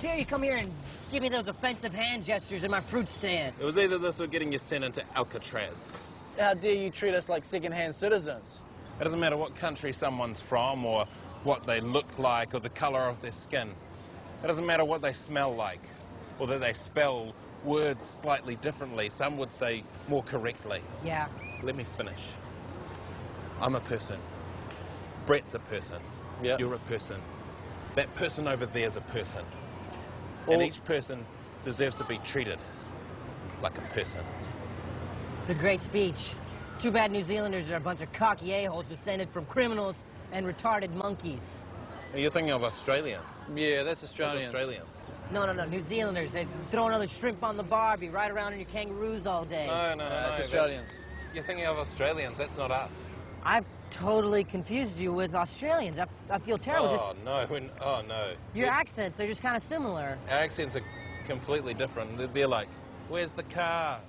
dare you come here and give me those offensive hand gestures in my fruit stand? It was either this or getting you sent into Alcatraz. How dare you treat us like second-hand citizens? It doesn't matter what country someone's from or what they look like or the color of their skin. It doesn't matter what they smell like or that they spell words slightly differently. Some would say more correctly. Yeah. Let me finish. I'm a person. Bret's a person. Yeah. You're a person. That person over there is a person. All- And each person deserves to be treated like a person. It's a great speech. Too bad New Zealanders are a bunch of cocky a-holes descended from criminals and retarded monkeys. You're you thinking of Australians? Yeah, that's Those Australians. Australians. No, no, no, New Zealanders. They throw another shrimp on the barbie, ride around in your kangaroos all day. No, no, no. that's no, Australians. You're thinking of Australians. That's not us. I've totally confused you with Australians. I, I feel terrible. Oh no! When, oh no! Your Yeah, accents, they're just kind of similar. our accents are completely different. They're, they're like, "Where's the car?